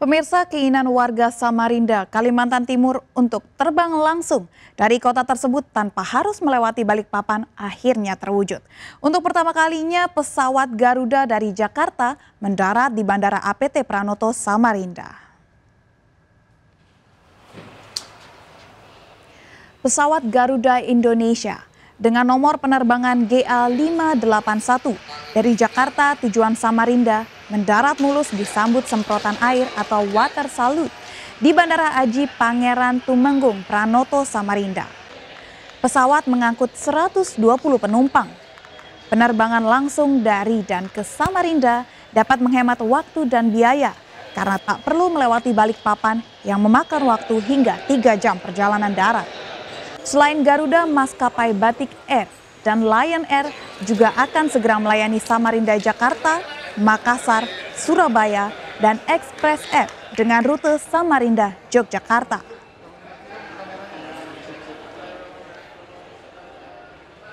Pemirsa keinginan warga Samarinda, Kalimantan Timur untuk terbang langsung dari kota tersebut tanpa harus melewati Balikpapan akhirnya terwujud. Untuk pertama kalinya pesawat Garuda dari Jakarta mendarat di Bandara APT Pranoto Samarinda. Pesawat Garuda Indonesia dengan nomor penerbangan GA581 dari Jakarta tujuan Samarinda mendarat mulus disambut semprotan air atau water salute di Bandara Aji Pangeran Tumenggung, Pranoto, Samarinda. Pesawat mengangkut 120 penumpang. Penerbangan langsung dari dan ke Samarinda dapat menghemat waktu dan biaya karena tak perlu melewati Balikpapan yang memakan waktu hingga 3 jam perjalanan darat. Selain Garuda, maskapai Batik Air dan Lion Air juga akan segera melayani Samarinda Jakarta, Makassar, Surabaya, dan Express Air dengan rute Samarinda Yogyakarta.